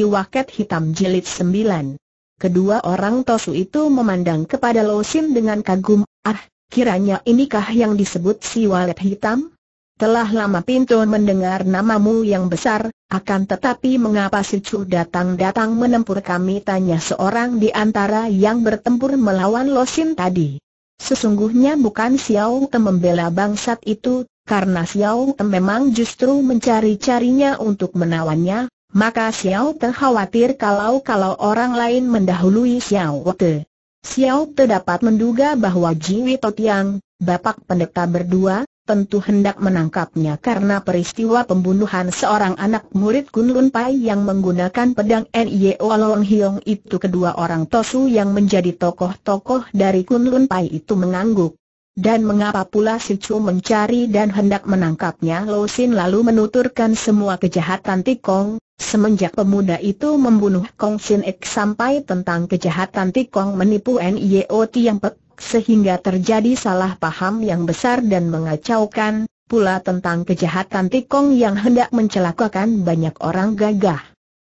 Si Waket Hitam Jilid 9 Kedua orang Tosu itu memandang kepada Losin dengan kagum, ah, kiranya inikah yang disebut si Walet Hitam? Telah lama pintu mendengar namamu yang besar, akan tetapi mengapa si Chu datang-datang menempur kami tanya seorang di antara yang bertempur melawan Losin tadi. Sesungguhnya bukan Xiao Te membela bangsat itu, karena Xiao Te memang justru mencari-carinya untuk menawannya, maka Xiao Te khawatir kalau-kalau orang lain mendahului Xiao Te. Xiao Te dapat menduga bahwa Jiwi Totiang, bapak pendeta berdua, tentu hendak menangkapnya karena peristiwa pembunuhan seorang anak murid Kun Lun Pai yang menggunakan pedang Nio Long Hiong itu kedua orang Tosu yang menjadi tokoh-tokoh dari Kun Lun Pai itu mengangguk. Dan mengapa pula si Chu mencari dan hendak menangkapnya Lo Sin lalu menuturkan semua kejahatan Tikong, semenjak pemuda itu membunuh Kong Sin Ek sampai tentang kejahatan Tikong menipu Nio Tiang Pek sehingga terjadi salah paham yang besar dan mengacaukan, pula tentang kejahatan Tikong yang hendak mencelakakan banyak orang gagah.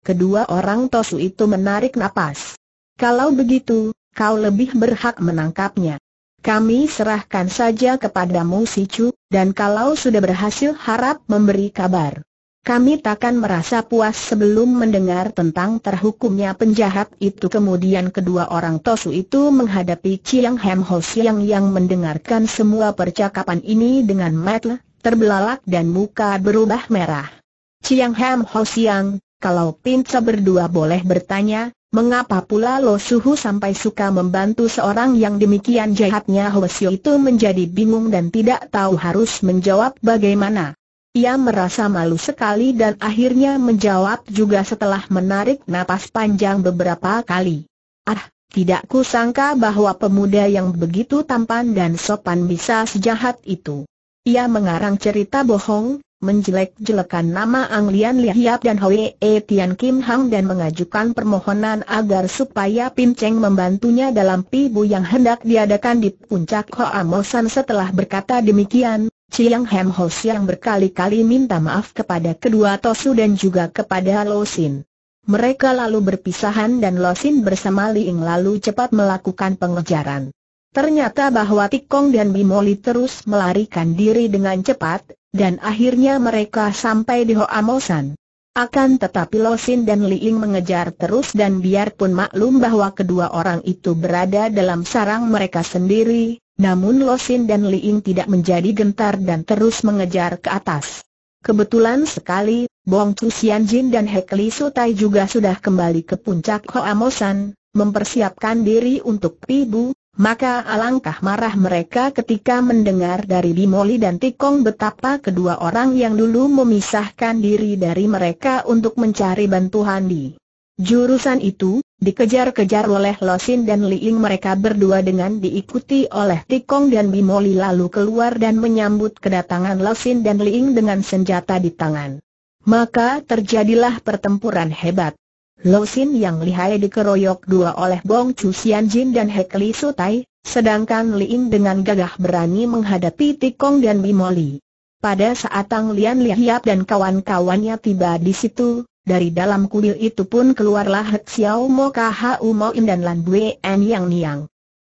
Kedua orang Tosu itu menarik napas. Kalau begitu, kau lebih berhak menangkapnya. Kami serahkan saja kepadamu si Chu, dan kalau sudah berhasil harap memberi kabar. Kami takkan merasa puas sebelum mendengar tentang terhukumnya penjahat itu kemudian kedua orang Tosu itu menghadapi Chiang Hem Ho Siang yang mendengarkan semua percakapan ini dengan mata terbelalak dan muka berubah merah. Chiang Hem Ho Siang, kalau pinca berdua boleh bertanya, mengapa pula Lo Suhu sampai suka membantu seorang yang demikian jahatnya Hwasyo itu menjadi bingung dan tidak tahu harus menjawab bagaimana. Ia merasa malu sekali dan akhirnya menjawab juga setelah menarik napas panjang beberapa kali. Ah, tidak kusangka bahwa pemuda yang begitu tampan dan sopan bisa sejahat itu. Ia mengarang cerita bohong, menjelek-jelekan nama Ang Lian Hiap dan Hoi E Tian Kim Hang dan mengajukan permohonan agar supaya Pim Cheng membantunya dalam pibu yang hendak diadakan di puncak Hoa Mosan setelah berkata demikian, Chiang Hem Ho yang berkali-kali minta maaf kepada kedua Tosu dan juga kepada Lo Sin. Mereka lalu berpisahan dan Lo Sin bersama Ing lalu cepat melakukan pengejaran. Ternyata bahwa Tikong dan Bimoli terus melarikan diri dengan cepat, dan akhirnya mereka sampai di Hoa Mosan. Akan tetapi Lo Sin dan Ing mengejar terus dan biarpun maklum bahwa kedua orang itu berada dalam sarang mereka sendiri, namun Losin dan Liing tidak menjadi gentar dan terus mengejar ke atas. Kebetulan sekali, Bong Chu Jin dan Hek Li Sutai juga sudah kembali ke puncak Hoa Mosan, mempersiapkan diri untuk pibu, maka alangkah marah mereka ketika mendengar dari Bimoli dan Tikong betapa kedua orang yang dulu memisahkan diri dari mereka untuk mencari bantuan di jurusan itu, Dikejar-kejar oleh Losin dan Liing mereka berdua dengan diikuti oleh Tikong dan Bimoli lalu keluar dan menyambut kedatangan Losin dan Liing dengan senjata di tangan. Maka terjadilah pertempuran hebat. Losin yang lihai dikeroyok dua oleh Bong Chu Sian Jin dan Hekli Sutai, sedangkan Liing dengan gagah berani menghadapi Tikong dan Bimoli. Pada saat Tang Lian Lihiap dan kawan-kawannya tiba di situ, dari dalam kuil itu pun keluarlah Het Xiao Mo Khu Mo In dan Lan Bue En Yang Niang.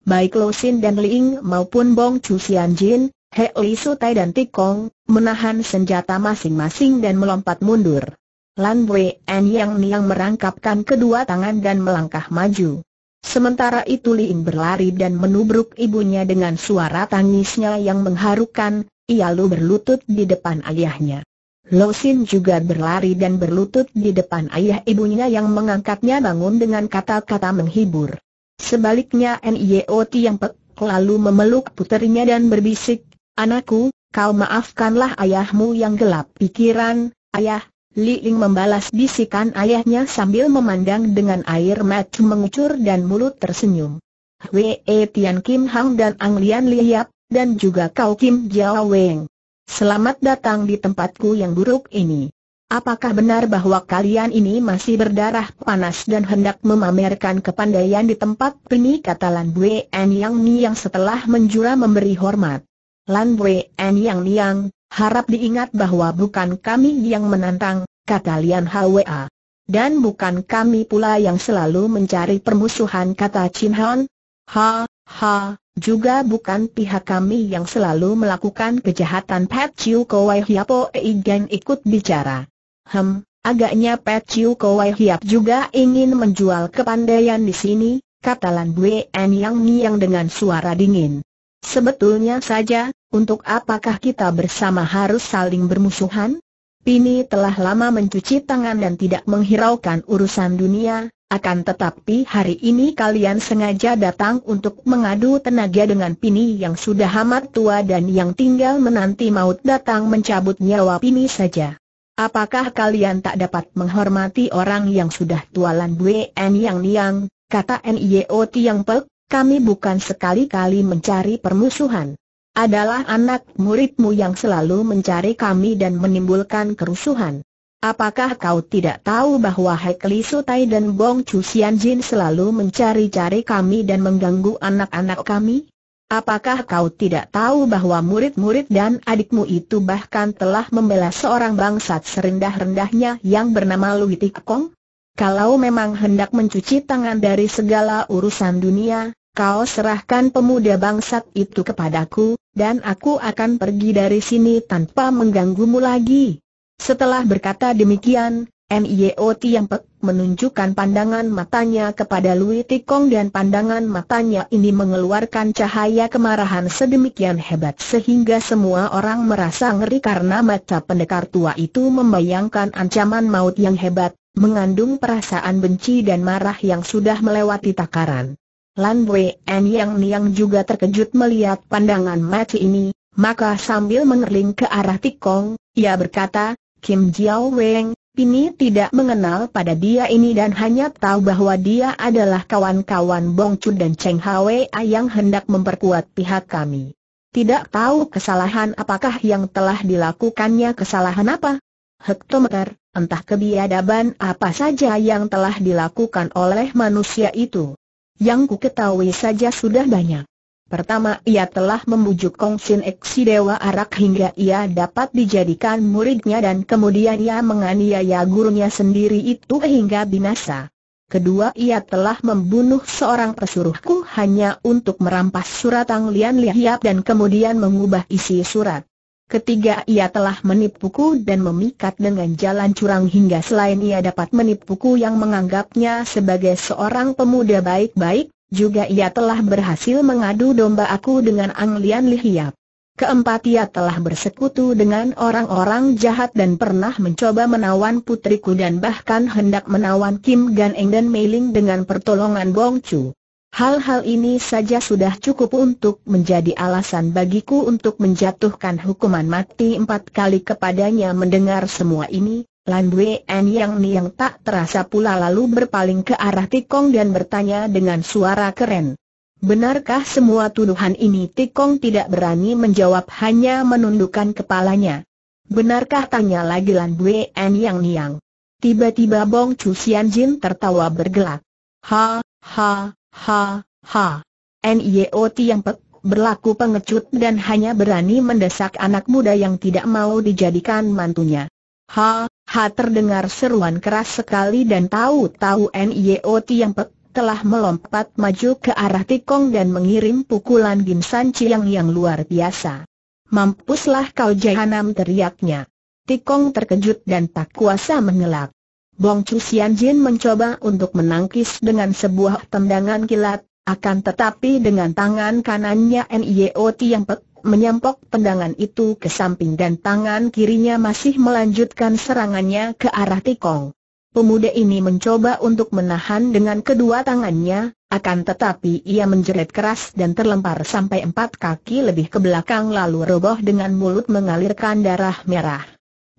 Baik Lo Sin dan Ling maupun Bong Chu Sian Jin, He Li Su Tai dan Tikong, menahan senjata masing-masing dan melompat mundur. Lan Bue En Yang Niang merangkapkan kedua tangan dan melangkah maju. Sementara itu Ling berlari dan menubruk ibunya dengan suara tangisnya yang mengharukan, ia lalu berlutut di depan ayahnya. Lo Sin juga berlari dan berlutut di depan ayah ibunya yang mengangkatnya bangun dengan kata-kata menghibur. Sebaliknya Nio Tiang Pek lalu memeluk puterinya dan berbisik, Anakku, kau maafkanlah ayahmu yang gelap pikiran, ayah. Li Ling membalas bisikan ayahnya sambil memandang dengan air mata mengucur dan mulut tersenyum. Wei Tian Kim Hang dan Ang Lian Liap, dan juga kau Kim Jiao Weng. Selamat datang di tempatku yang buruk ini. Apakah benar bahwa kalian ini masih berdarah panas dan hendak memamerkan kepandaian di tempat ini kata Lan Bue En Yang Niang setelah menjura memberi hormat. Lan Bue En Yang Niang, harap diingat bahwa bukan kami yang menantang, kata Lian Hwa. dan bukan kami pula yang selalu mencari permusuhan kata Chin Han. Ha, ha, juga bukan pihak kami yang selalu melakukan kejahatan Pat Chiu Kowai Hiapo Igen ikut bicara. Hem, agaknya Pat Chiu Kowai Hiap juga ingin menjual kepandaian di sini, kata Lan Bue En Yang Niang dengan suara dingin. Sebetulnya saja, untuk apakah kita bersama harus saling bermusuhan? Pini telah lama mencuci tangan dan tidak menghiraukan urusan dunia, akan tetapi hari ini kalian sengaja datang untuk mengadu tenaga dengan Pini yang sudah amat tua dan yang tinggal menanti maut datang mencabut nyawa Pini saja. Apakah kalian tak dapat menghormati orang yang sudah tualan Bue En Yang Niang, kata Nio Tiang Pek, kami bukan sekali-kali mencari permusuhan. Adalah anak muridmu yang selalu mencari kami dan menimbulkan kerusuhan. Apakah kau tidak tahu bahwa Hekli Sutai dan Bong Chu Sian Jin selalu mencari-cari kami dan mengganggu anak-anak kami? Apakah kau tidak tahu bahwa murid-murid dan adikmu itu bahkan telah membela seorang bangsat serendah-rendahnya yang bernama Lui Tik Kong? Kalau memang hendak mencuci tangan dari segala urusan dunia, kau serahkan pemuda bangsat itu kepadaku, dan aku akan pergi dari sini tanpa mengganggumu lagi. Setelah berkata demikian, Nio Tiang Pek menunjukkan pandangan matanya kepada Lui Tikong dan pandangan matanya ini mengeluarkan cahaya kemarahan sedemikian hebat sehingga semua orang merasa ngeri karena mata pendekar tua itu membayangkan ancaman maut yang hebat, mengandung perasaan benci dan marah yang sudah melewati takaran. Lan Wei En Yang Niang juga terkejut melihat pandangan mati ini, maka sambil mengerling ke arah Tikong, ia berkata, Kim Jiao Weng, Pini tidak mengenal pada dia ini dan hanya tahu bahwa dia adalah kawan-kawan Bong Chun dan Cheng Hwe yang hendak memperkuat pihak kami. Tidak tahu kesalahan apakah yang telah dilakukannya kesalahan apa? Hektometer, entah kebiadaban apa saja yang telah dilakukan oleh manusia itu. Yang ku ketahui saja sudah banyak. Pertama ia telah membujuk Kong Sin Ek si Dewa Arak hingga ia dapat dijadikan muridnya dan kemudian ia menganiaya gurunya sendiri itu hingga binasa. Kedua ia telah membunuh seorang pesuruhku hanya untuk merampas surat Ang Lian dan kemudian mengubah isi surat. Ketiga ia telah menipuku dan memikat dengan jalan curang hingga selain ia dapat menipuku yang menganggapnya sebagai seorang pemuda baik-baik, juga ia telah berhasil mengadu domba aku dengan Ang Lian Lihiap. Keempat ia telah bersekutu dengan orang-orang jahat dan pernah mencoba menawan putriku dan bahkan hendak menawan Kim Gan Eng dan Mei Ling dengan pertolongan Bong Chu. Hal-hal ini saja sudah cukup untuk menjadi alasan bagiku untuk menjatuhkan hukuman mati empat kali kepadanya mendengar semua ini, Lan Wei En yang Niang tak terasa pula lalu berpaling ke arah Tikong dan bertanya dengan suara keren. Benarkah semua tuduhan ini Tikong tidak berani menjawab hanya menundukkan kepalanya. Benarkah tanya lagi Lan Wei En yang Niang. Tiba-tiba Bong Chu Sian Jin tertawa bergelak. Ha, ha, Ha, ha. Nio yang Pek berlaku pengecut dan hanya berani mendesak anak muda yang tidak mau dijadikan mantunya. Ha, ha terdengar seruan keras sekali dan tahu-tahu Nio yang Pek telah melompat maju ke arah Tikong dan mengirim pukulan San Chiang yang luar biasa. Mampuslah kau jahanam teriaknya. Tikong terkejut dan tak kuasa mengelak. Bong Chu Sian Jin mencoba untuk menangkis dengan sebuah tendangan kilat, akan tetapi dengan tangan kanannya Nio yang Pek menyampok tendangan itu ke samping dan tangan kirinya masih melanjutkan serangannya ke arah Tikong. Pemuda ini mencoba untuk menahan dengan kedua tangannya, akan tetapi ia menjerit keras dan terlempar sampai empat kaki lebih ke belakang lalu roboh dengan mulut mengalirkan darah merah.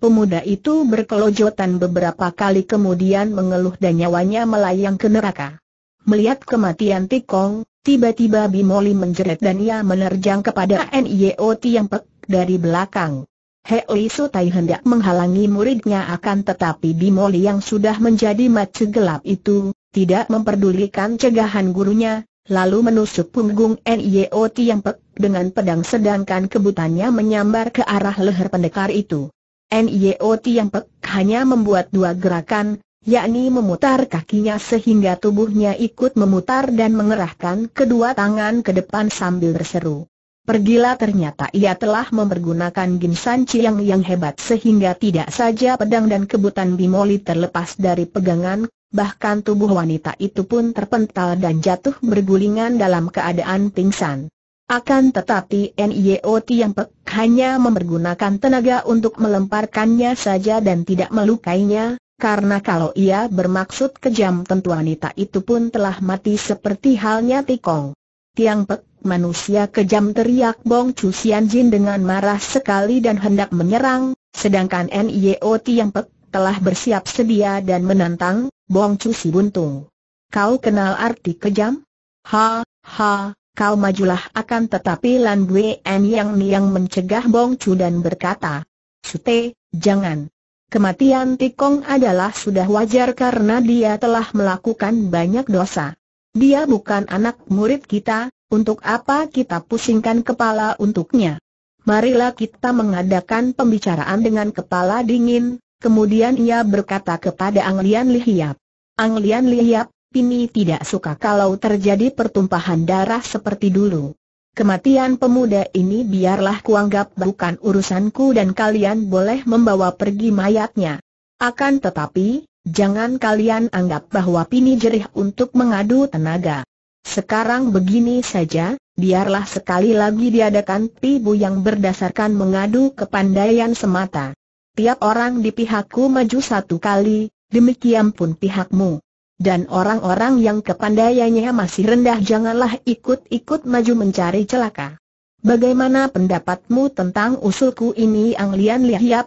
Pemuda itu berkelojotan beberapa kali kemudian mengeluh dan nyawanya melayang ke neraka. Melihat kematian Tikong, tiba-tiba Bimoli menjerit dan ia menerjang kepada Nio Tiang Pek dari belakang. Hei Sutai hendak menghalangi muridnya akan tetapi Bimoli yang sudah menjadi macu gelap itu, tidak memperdulikan cegahan gurunya, lalu menusuk punggung Nio Tiang Pek dengan pedang sedangkan kebutannya menyambar ke arah leher pendekar itu. Nio yang Pek hanya membuat dua gerakan, yakni memutar kakinya sehingga tubuhnya ikut memutar dan mengerahkan kedua tangan ke depan sambil berseru. Pergilah ternyata ia telah mempergunakan ginsan ciang yang hebat sehingga tidak saja pedang dan kebutan bimoli terlepas dari pegangan, bahkan tubuh wanita itu pun terpental dan jatuh bergulingan dalam keadaan pingsan. Akan tetapi Nio Tiang Pek hanya mempergunakan tenaga untuk melemparkannya saja dan tidak melukainya, karena kalau ia bermaksud kejam tentu wanita itu pun telah mati seperti halnya Tikong. Tiang Pek, manusia kejam teriak Bong Chu Sian Jin dengan marah sekali dan hendak menyerang, sedangkan Nio Tiang Pek telah bersiap sedia dan menantang, Bong Chu Si Buntung. Kau kenal arti kejam? Ha, ha, kau majulah akan tetapi Lan En Yang mencegah Bong Chu dan berkata, Sute, jangan. Kematian Tikong adalah sudah wajar karena dia telah melakukan banyak dosa. Dia bukan anak murid kita, untuk apa kita pusingkan kepala untuknya? Marilah kita mengadakan pembicaraan dengan kepala dingin, kemudian ia berkata kepada Anglian Lihiap. Anglian Lihiap, Pini tidak suka kalau terjadi pertumpahan darah seperti dulu. Kematian pemuda ini biarlah kuanggap bukan urusanku dan kalian boleh membawa pergi mayatnya. Akan tetapi, jangan kalian anggap bahwa Pini jerih untuk mengadu tenaga. Sekarang begini saja, biarlah sekali lagi diadakan pibu yang berdasarkan mengadu kepandaian semata. Tiap orang di pihakku maju satu kali, demikian pun pihakmu dan orang-orang yang kepandaiannya masih rendah janganlah ikut-ikut maju mencari celaka. Bagaimana pendapatmu tentang usulku ini Ang Lian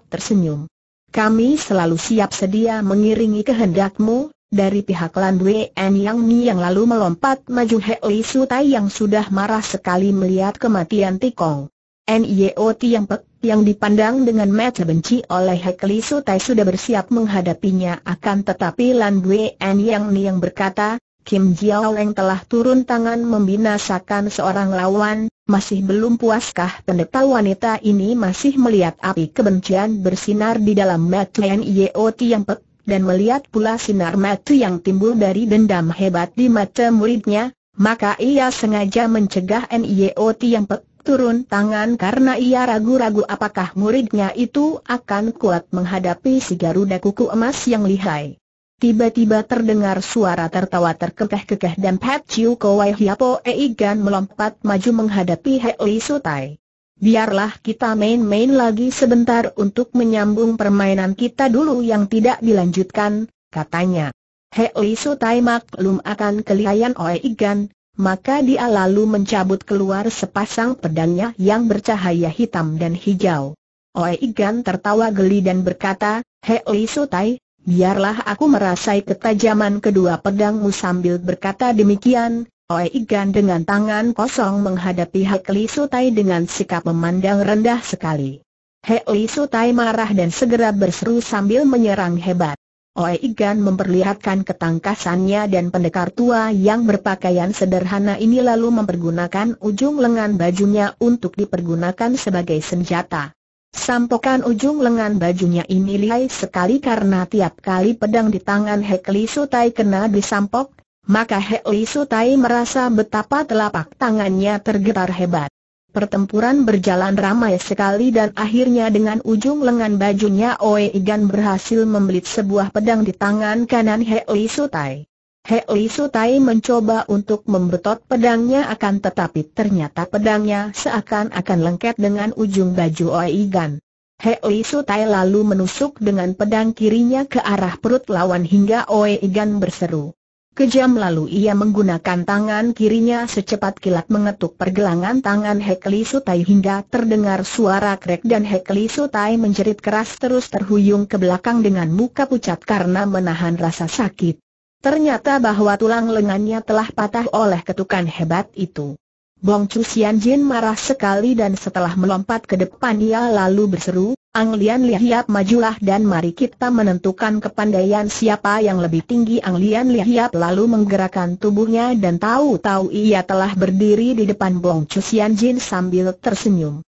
tersenyum. Kami selalu siap sedia mengiringi kehendakmu, dari pihak Lan Wen Yang Ni yang lalu melompat maju Hei Sutai yang sudah marah sekali melihat kematian Tikong. Niot yang Pek yang dipandang dengan mata benci oleh Hekli Sutai sudah bersiap menghadapinya. Akan tetapi Lan En Yang Ni yang berkata, Kim Jiao Leng telah turun tangan membinasakan seorang lawan, masih belum puaskah pendeta wanita ini masih melihat api kebencian bersinar di dalam mata Niot yang Pek, dan melihat pula sinar mata yang timbul dari dendam hebat di mata muridnya, maka ia sengaja mencegah Niot yang Pek turun tangan karena ia ragu-ragu apakah muridnya itu akan kuat menghadapi si Garuda kuku emas yang lihai. Tiba-tiba terdengar suara tertawa terkekeh-kekeh dan Pat Chiu Kowai Hiapo Eigan melompat maju menghadapi Hei Sutai. Biarlah kita main-main lagi sebentar untuk menyambung permainan kita dulu yang tidak dilanjutkan, katanya. Hei Sutai maklum akan kelihayan Oeigan, maka dia lalu mencabut keluar sepasang pedangnya yang bercahaya hitam dan hijau. Oe Igan tertawa geli dan berkata, Hei Sutai, biarlah aku merasai ketajaman kedua pedangmu sambil berkata demikian, Oe Igan dengan tangan kosong menghadapi Hei Sutai dengan sikap memandang rendah sekali. Hei Sutai marah dan segera berseru sambil menyerang hebat. Oe Igan memperlihatkan ketangkasannya dan pendekar tua yang berpakaian sederhana ini lalu mempergunakan ujung lengan bajunya untuk dipergunakan sebagai senjata. Sampokan ujung lengan bajunya ini lihai sekali karena tiap kali pedang di tangan Hekli Sutai kena disampok, maka Hekli Sutai merasa betapa telapak tangannya tergetar hebat. Pertempuran berjalan ramai sekali dan akhirnya dengan ujung lengan bajunya Oe Igan berhasil membelit sebuah pedang di tangan kanan Hei Sutai. Hei Sutai mencoba untuk membetot pedangnya akan tetapi ternyata pedangnya seakan-akan lengket dengan ujung baju Oe Igan. Hei Sutai lalu menusuk dengan pedang kirinya ke arah perut lawan hingga Oe Igan berseru. Kejam lalu ia menggunakan tangan kirinya secepat kilat mengetuk pergelangan tangan Hekli Sutai hingga terdengar suara krek dan Hekli Sutai menjerit keras terus terhuyung ke belakang dengan muka pucat karena menahan rasa sakit. Ternyata bahwa tulang lengannya telah patah oleh ketukan hebat itu. Bong Chu Sian Jin marah sekali dan setelah melompat ke depan ia lalu berseru, Ang Lian Lihiap majulah dan mari kita menentukan kepandaian siapa yang lebih tinggi Ang Lian Lihiap lalu menggerakkan tubuhnya dan tahu-tahu ia telah berdiri di depan Bong Chu Sian Jin sambil tersenyum.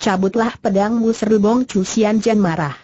Cabutlah pedangmu seru Bong Chu Sian Jin marah.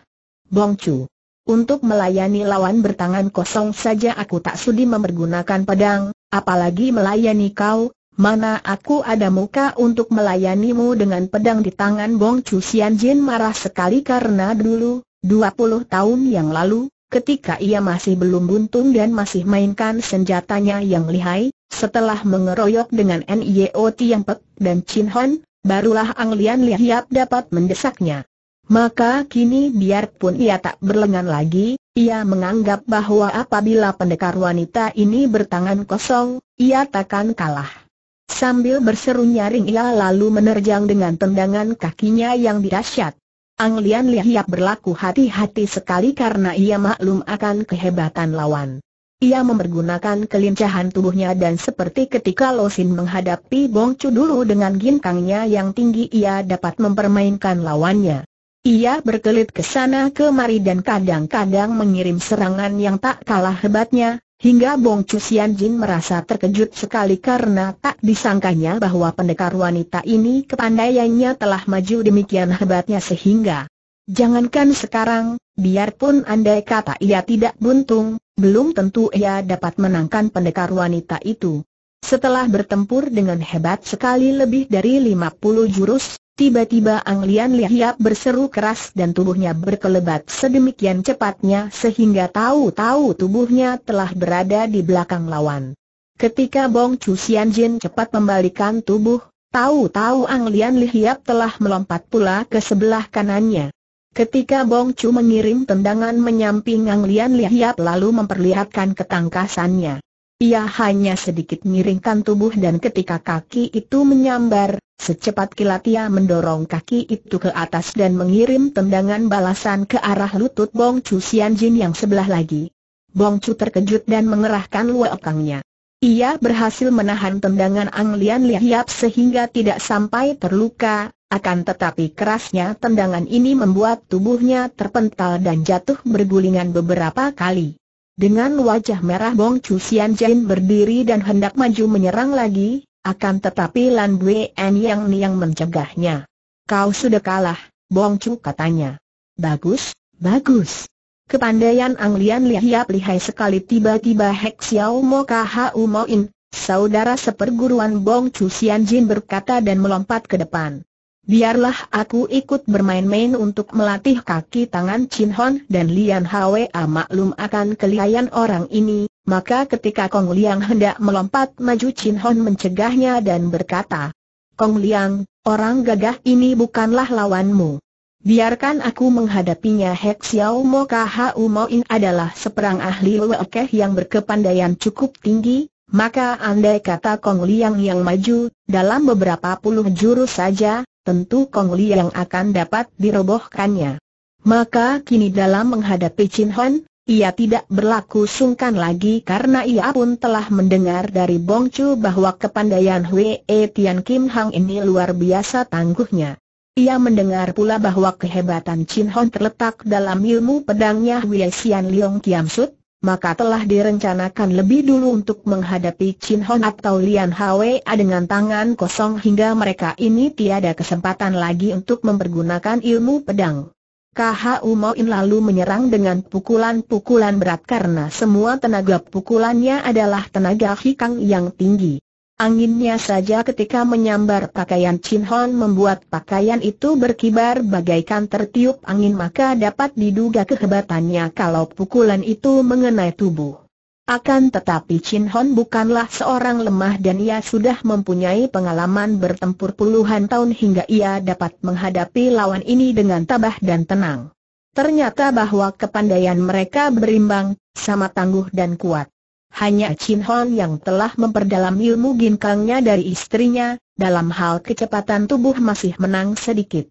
Bong Chu. untuk melayani lawan bertangan kosong saja aku tak sudi mempergunakan pedang, apalagi melayani kau, mana aku ada muka untuk melayanimu dengan pedang di tangan Bong Chu Sian Jin marah sekali karena dulu, 20 tahun yang lalu, ketika ia masih belum buntung dan masih mainkan senjatanya yang lihai, setelah mengeroyok dengan Nio Tiang Pek dan Chin Hon, barulah Ang Lian Hiap dapat mendesaknya. Maka kini biarpun ia tak berlengan lagi, ia menganggap bahwa apabila pendekar wanita ini bertangan kosong, ia takkan kalah. Sambil berseru nyaring ia lalu menerjang dengan tendangan kakinya yang dahsyat. Ang Lian Hiap berlaku hati-hati sekali karena ia maklum akan kehebatan lawan. Ia mempergunakan kelincahan tubuhnya dan seperti ketika Losin menghadapi Bong Chu dulu dengan ginkangnya yang tinggi ia dapat mempermainkan lawannya. Ia berkelit ke sana kemari dan kadang-kadang mengirim serangan yang tak kalah hebatnya, hingga Bong Chu Jin merasa terkejut sekali karena tak disangkanya bahwa pendekar wanita ini kepandaiannya telah maju demikian hebatnya sehingga Jangankan sekarang, biarpun andai kata ia tidak buntung, belum tentu ia dapat menangkan pendekar wanita itu. Setelah bertempur dengan hebat sekali lebih dari 50 jurus, tiba-tiba Ang Lian Lihiap berseru keras dan tubuhnya berkelebat sedemikian cepatnya sehingga tahu-tahu tubuhnya telah berada di belakang lawan. Ketika Bong Chu Sian Jin cepat membalikan tubuh, tahu-tahu Ang Lian Lihiap telah melompat pula ke sebelah kanannya. Ketika Bong Chu mengirim tendangan menyamping Ang Lian Lihiap lalu memperlihatkan ketangkasannya. Ia hanya sedikit miringkan tubuh dan ketika kaki itu menyambar, secepat kilat ia mendorong kaki itu ke atas dan mengirim tendangan balasan ke arah lutut Bong Chu Sian Jin yang sebelah lagi. Bong Chu terkejut dan mengerahkan luakangnya. Ia berhasil menahan tendangan Ang Lian Lihiap sehingga tidak sampai terluka, akan tetapi kerasnya tendangan ini membuat tubuhnya terpental dan jatuh bergulingan beberapa kali. Dengan wajah merah Bong Chu Sian Jin berdiri dan hendak maju menyerang lagi, akan tetapi Lan En Yang Niang mencegahnya. Kau sudah kalah, Bong Chu katanya. Bagus, bagus. Kepandaian Ang Lian Lihiap lihai sekali tiba-tiba Hek Xiao Mo Hu Mo In, saudara seperguruan Bong Chu Sian Jin berkata dan melompat ke depan. Biarlah aku ikut bermain-main untuk melatih kaki tangan Chin Hon dan Lian Hwa maklum akan kelihayan orang ini, maka ketika Kong Liang hendak melompat maju Chin Hon mencegahnya dan berkata, Kong Liang, orang gagah ini bukanlah lawanmu. Biarkan aku menghadapinya Hek Xiao Mo Hu Mo In adalah seperang ahli Wekeh yang berkepandaian cukup tinggi, maka andai kata Kong Liang yang maju, dalam beberapa puluh jurus saja, tentu Kong Li yang akan dapat dirobohkannya. Maka kini dalam menghadapi Chin Hon, ia tidak berlaku sungkan lagi karena ia pun telah mendengar dari Bong Chu bahwa kepandaian Hwee Tian Kim Hang ini luar biasa tangguhnya. Ia mendengar pula bahwa kehebatan Chin Hon terletak dalam ilmu pedangnya Hwee Sian Leong Kiam Sut, maka telah direncanakan lebih dulu untuk menghadapi Chin Hon atau Lian Hwa dengan tangan kosong hingga mereka ini tiada kesempatan lagi untuk mempergunakan ilmu pedang. KHU Moin lalu menyerang dengan pukulan-pukulan berat karena semua tenaga pukulannya adalah tenaga hikang yang tinggi. Anginnya saja ketika menyambar pakaian Chin Hon membuat pakaian itu berkibar bagaikan tertiup angin maka dapat diduga kehebatannya kalau pukulan itu mengenai tubuh. Akan tetapi Chin Hon bukanlah seorang lemah dan ia sudah mempunyai pengalaman bertempur puluhan tahun hingga ia dapat menghadapi lawan ini dengan tabah dan tenang. Ternyata bahwa kepandaian mereka berimbang, sama tangguh dan kuat. Hanya Chin Hon yang telah memperdalam ilmu ginkangnya dari istrinya, dalam hal kecepatan tubuh masih menang sedikit.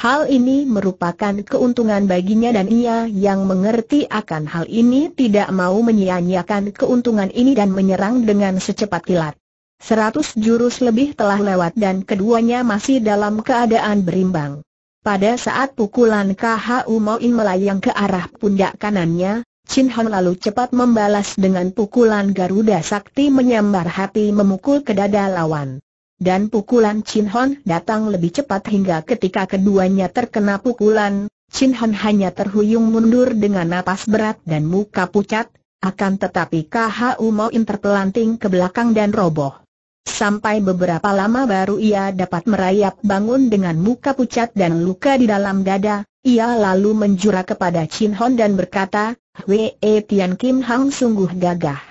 Hal ini merupakan keuntungan baginya dan ia yang mengerti akan hal ini tidak mau menyia-nyiakan keuntungan ini dan menyerang dengan secepat kilat. Seratus jurus lebih telah lewat dan keduanya masih dalam keadaan berimbang. Pada saat pukulan KHU Moin melayang ke arah pundak kanannya, Chin Hon lalu cepat membalas dengan pukulan Garuda Sakti menyambar hati memukul ke dada lawan. Dan pukulan Chin Hon datang lebih cepat hingga ketika keduanya terkena pukulan, Chin Han hanya terhuyung mundur dengan napas berat dan muka pucat, akan tetapi KHU mau terpelanting ke belakang dan roboh. Sampai beberapa lama baru ia dapat merayap bangun dengan muka pucat dan luka di dalam dada, ia lalu menjura kepada Chin Hon dan berkata, Wei Tian Kim Hang sungguh gagah.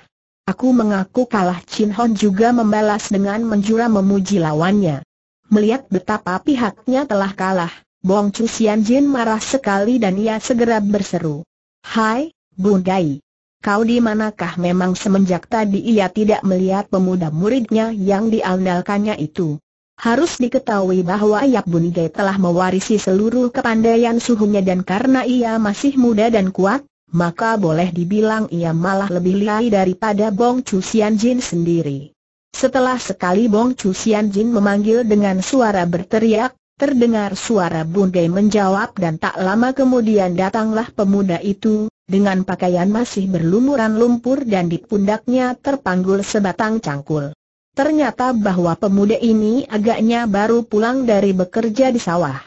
Aku mengaku kalah Chin Hon juga membalas dengan menjura memuji lawannya. Melihat betapa pihaknya telah kalah, Bong Chu Sian Jin marah sekali dan ia segera berseru. Hai, Bun Gai. Kau di manakah memang semenjak tadi ia tidak melihat pemuda muridnya yang diandalkannya itu. Harus diketahui bahwa Yap Bun Gai telah mewarisi seluruh kepandaian suhunya dan karena ia masih muda dan kuat, maka boleh dibilang ia malah lebih lihai daripada Bong Chu Sian Jin sendiri. Setelah sekali Bong Chu Sian Jin memanggil dengan suara berteriak, Terdengar suara Bundai menjawab dan tak lama kemudian datanglah pemuda itu, dengan pakaian masih berlumuran lumpur dan di pundaknya terpanggul sebatang cangkul. Ternyata bahwa pemuda ini agaknya baru pulang dari bekerja di sawah.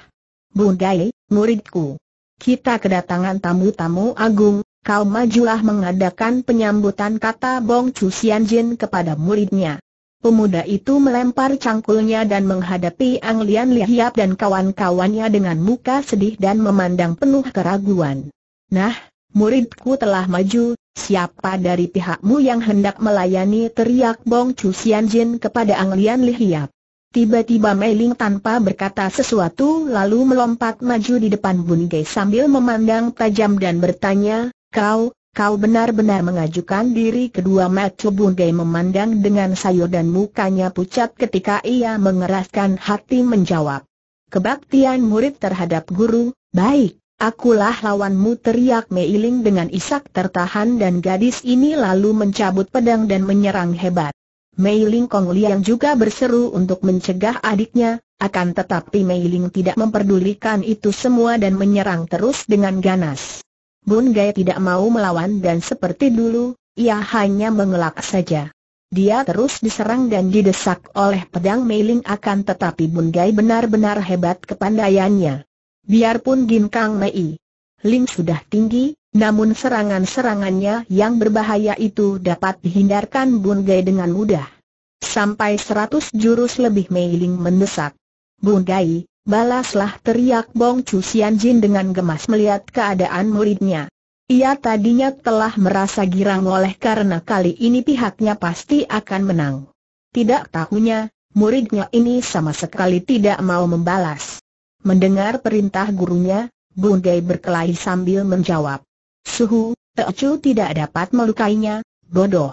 Bundai, muridku. Kita kedatangan tamu-tamu agung, kau majulah mengadakan penyambutan kata Bong Chu Sian Jin kepada muridnya. Pemuda itu melempar cangkulnya dan menghadapi Ang Lian Lihiap dan kawan-kawannya dengan muka sedih dan memandang penuh keraguan. Nah, muridku telah maju, siapa dari pihakmu yang hendak melayani teriak Bong Chu Sian Jin kepada Ang Lian Lihiap. Tiba-tiba Mei Ling tanpa berkata sesuatu lalu melompat maju di depan Bun Gai sambil memandang tajam dan bertanya, kau, Kau benar-benar mengajukan diri kedua mata Bungai memandang dengan sayu dan mukanya pucat ketika ia mengeraskan hati menjawab. Kebaktian murid terhadap guru, baik, akulah lawanmu teriak Meiling dengan isak tertahan dan gadis ini lalu mencabut pedang dan menyerang hebat. Meiling Kong Liang juga berseru untuk mencegah adiknya, akan tetapi Meiling tidak memperdulikan itu semua dan menyerang terus dengan ganas. Bun Gai tidak mau melawan dan seperti dulu, ia hanya mengelak saja. Dia terus diserang dan didesak oleh pedang Meiling akan tetapi Bun Gai benar-benar hebat kepandaiannya. Biarpun Gin Kang Mei Ling sudah tinggi, namun serangan-serangannya yang berbahaya itu dapat dihindarkan Bun Gai dengan mudah. Sampai seratus jurus lebih Mei Ling mendesak. Bun Gai, Balaslah teriak Bong Chu Sian Jin dengan gemas melihat keadaan muridnya. Ia tadinya telah merasa girang oleh karena kali ini pihaknya pasti akan menang. Tidak tahunya, muridnya ini sama sekali tidak mau membalas. Mendengar perintah gurunya, Bun Gai berkelahi sambil menjawab. Suhu, Teocu tidak dapat melukainya, bodoh.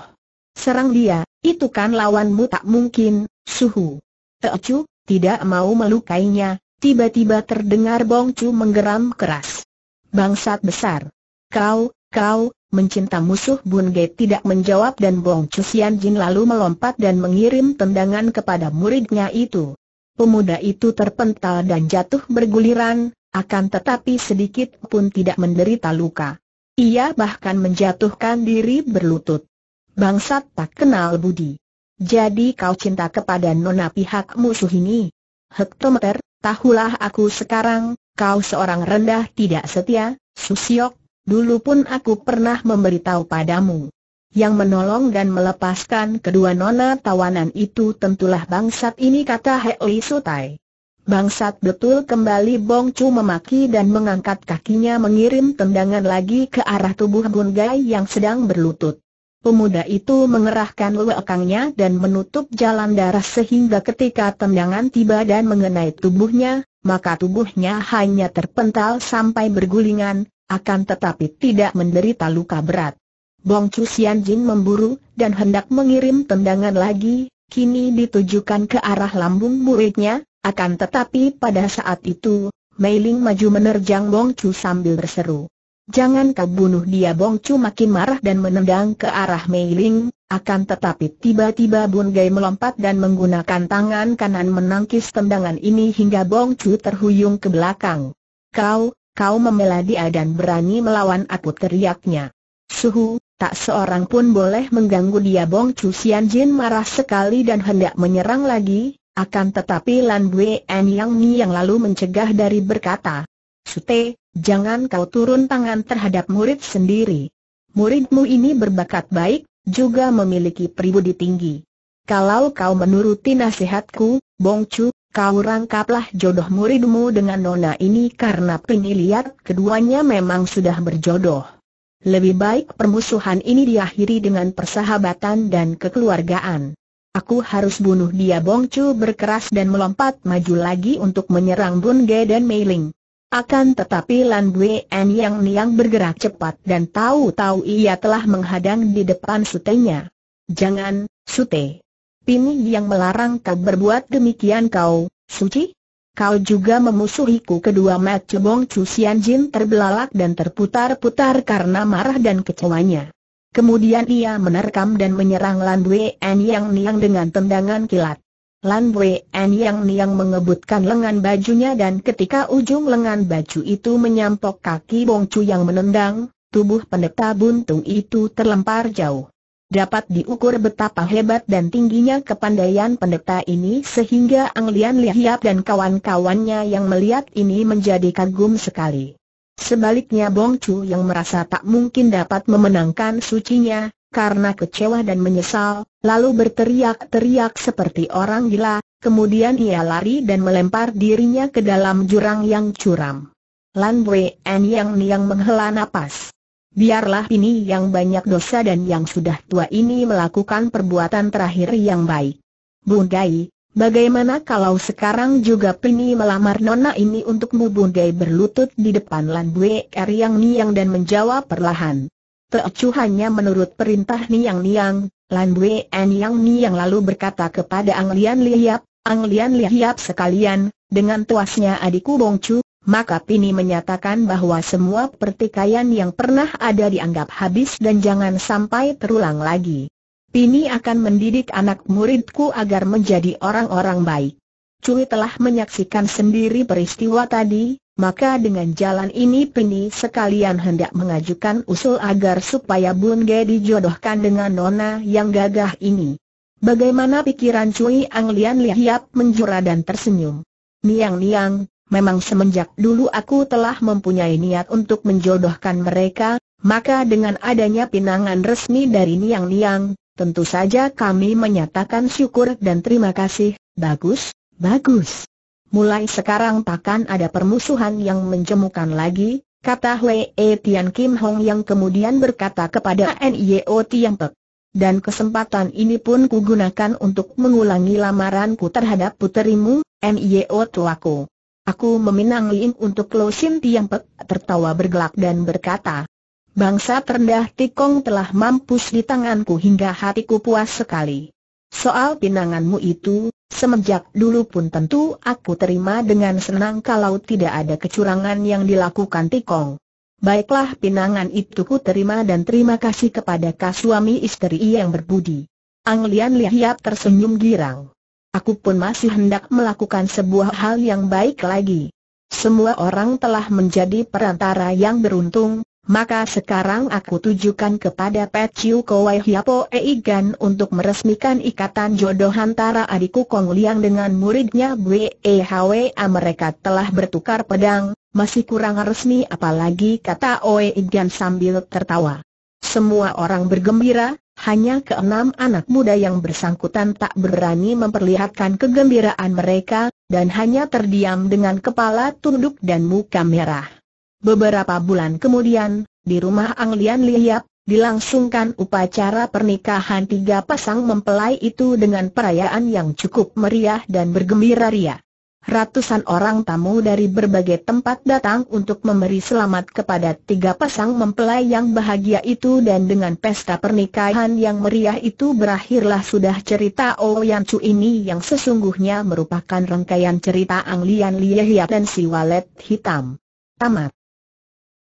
Serang dia, itu kan lawanmu tak mungkin, Suhu. Teocu, tidak mau melukainya, tiba-tiba terdengar Bong Chu menggeram keras. Bangsat besar. Kau, kau, mencinta musuh Bun Ge tidak menjawab dan Bong Chu Sian Jin lalu melompat dan mengirim tendangan kepada muridnya itu. Pemuda itu terpental dan jatuh berguliran, akan tetapi sedikit pun tidak menderita luka. Ia bahkan menjatuhkan diri berlutut. Bangsat tak kenal budi. Jadi kau cinta kepada nona pihak musuh ini? Hektometer, tahulah aku sekarang, kau seorang rendah tidak setia, Susiok, dulu pun aku pernah memberitahu padamu. Yang menolong dan melepaskan kedua nona tawanan itu tentulah bangsat ini kata Hei Sutai. Bangsat betul kembali Bong Chu memaki dan mengangkat kakinya mengirim tendangan lagi ke arah tubuh Bun Gai yang sedang berlutut. Pemuda itu mengerahkan lekangnya dan menutup jalan darah sehingga ketika tendangan tiba dan mengenai tubuhnya, maka tubuhnya hanya terpental sampai bergulingan, akan tetapi tidak menderita luka berat. Bong Chu Sian Jin memburu, dan hendak mengirim tendangan lagi, kini ditujukan ke arah lambung muridnya, akan tetapi pada saat itu, Mei Ling maju menerjang Bong Chu sambil berseru. Jangan kau bunuh dia Bong Chu makin marah dan menendang ke arah Mei Ling, akan tetapi tiba-tiba Bun Gai melompat dan menggunakan tangan kanan menangkis tendangan ini hingga Bong Chu terhuyung ke belakang. Kau, kau membela dia dan berani melawan aku teriaknya. Suhu, tak seorang pun boleh mengganggu dia Bong Chu Sian Jin marah sekali dan hendak menyerang lagi, akan tetapi Lan Bue En Yang Ni yang lalu mencegah dari berkata, Sute, jangan kau turun tangan terhadap murid sendiri. Muridmu ini berbakat baik, juga memiliki pribudi tinggi. Kalau kau menuruti nasihatku, Bongcu, kau rangkaplah jodoh muridmu dengan nona ini karena peniliat keduanya memang sudah berjodoh. Lebih baik permusuhan ini diakhiri dengan persahabatan dan kekeluargaan. Aku harus bunuh dia Bongcu berkeras dan melompat maju lagi untuk menyerang Bun Ge dan Mei Ling. Akan tetapi Lan En Yang Niang bergerak cepat dan tahu-tahu ia telah menghadang di depan sutenya. Jangan, sute. Pini yang melarang kau berbuat demikian kau, suci? Kau juga memusuhiku kedua mata Bong Chu Sian Jin terbelalak dan terputar-putar karena marah dan kecewanya. Kemudian ia menerkam dan menyerang Lan En Yang Niang dengan tendangan kilat. Lan En Yang Niang mengebutkan lengan bajunya dan ketika ujung lengan baju itu menyampok kaki Bong Chu yang menendang, tubuh pendeta buntung itu terlempar jauh. Dapat diukur betapa hebat dan tingginya kepandaian pendeta ini sehingga Ang Lian Lihiap dan kawan-kawannya yang melihat ini menjadi kagum sekali. Sebaliknya Bong Chu yang merasa tak mungkin dapat memenangkan sucinya, karena kecewa dan menyesal, lalu berteriak-teriak seperti orang gila, kemudian ia lari dan melempar dirinya ke dalam jurang yang curam. Lan Wei En yang niang menghela napas. Biarlah ini yang banyak dosa dan yang sudah tua ini melakukan perbuatan terakhir yang baik. Bundai, bagaimana kalau sekarang juga Pini melamar nona ini untukmu Bundai berlutut di depan Lan Bue Er Yang Niang dan menjawab perlahan. Teocu hanya menurut perintah Niang Niang, Lan Bue En Yang Niang lalu berkata kepada Ang Lian Lihiap, Ang Lian Lihiap sekalian, dengan tuasnya adikku Bongcu, maka Pini menyatakan bahwa semua pertikaian yang pernah ada dianggap habis dan jangan sampai terulang lagi. Pini akan mendidik anak muridku agar menjadi orang-orang baik. Cui telah menyaksikan sendiri peristiwa tadi, maka dengan jalan ini Pini sekalian hendak mengajukan usul agar supaya Bun Ge dijodohkan dengan Nona yang gagah ini. Bagaimana pikiran Cui Anglian Lihiap menjura dan tersenyum. Niang-niang, memang semenjak dulu aku telah mempunyai niat untuk menjodohkan mereka, maka dengan adanya pinangan resmi dari Niang Niang, tentu saja kami menyatakan syukur dan terima kasih, bagus, bagus. Mulai sekarang takkan ada permusuhan yang menjemukan lagi, kata Hwee Tian Kim Hong yang kemudian berkata kepada Nio Tiang Pek. Dan kesempatan ini pun kugunakan untuk mengulangi lamaranku terhadap puterimu, Nio tuaku. Aku meminang Lin untuk Lo Sin Tiang Pek tertawa bergelak dan berkata, Bangsa terendah Tikong telah mampus di tanganku hingga hatiku puas sekali. Soal pinanganmu itu, semenjak dulu pun tentu aku terima dengan senang kalau tidak ada kecurangan yang dilakukan Tikong. Baiklah pinangan itu ku terima dan terima kasih kepada kasuami istri yang berbudi. Ang Lian Lihiap tersenyum girang aku pun masih hendak melakukan sebuah hal yang baik lagi. Semua orang telah menjadi perantara yang beruntung, maka sekarang aku tujukan kepada Pet Chiu Kowai Hiapo Eigan untuk meresmikan ikatan jodoh antara adikku Kong Liang dengan muridnya Bwe Hwa mereka telah bertukar pedang, masih kurang resmi apalagi kata Oe Igan sambil tertawa. Semua orang bergembira, hanya keenam anak muda yang bersangkutan tak berani memperlihatkan kegembiraan mereka, dan hanya terdiam dengan kepala tunduk dan muka merah. Beberapa bulan kemudian, di rumah Anglian Liap, dilangsungkan upacara pernikahan tiga pasang mempelai itu dengan perayaan yang cukup meriah dan bergembira ria. Ratusan orang tamu dari berbagai tempat datang untuk memberi selamat kepada tiga pasang mempelai yang bahagia itu dan dengan pesta pernikahan yang meriah itu berakhirlah sudah cerita Oyan Chu ini yang sesungguhnya merupakan rangkaian cerita Ang Lian dan si Walet Hitam. Tamat.